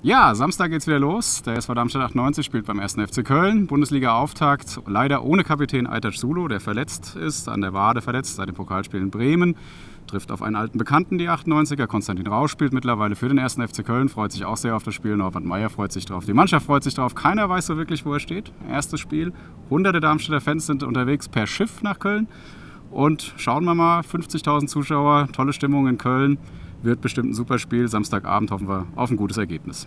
Ja, Samstag geht's wieder los. Der SV Darmstadt 98 spielt beim 1. FC Köln. Bundesliga-Auftakt leider ohne Kapitän Aytac Sulu, der verletzt ist, an der Wade verletzt seit dem Pokalspiel in Bremen. Trifft auf einen alten Bekannten, die 98er. Konstantin Rausch spielt mittlerweile für den 1. FC Köln, freut sich auch sehr auf das Spiel. Norbert Meyer freut sich drauf. Die Mannschaft freut sich drauf. Keiner weiß so wirklich, wo er steht. Erstes Spiel. Hunderte Darmstädter Fans sind unterwegs per Schiff nach Köln. Und schauen wir mal, 50.000 Zuschauer, tolle Stimmung in Köln. Wird bestimmt ein super Spiel. Samstagabend hoffen wir auf ein gutes Ergebnis.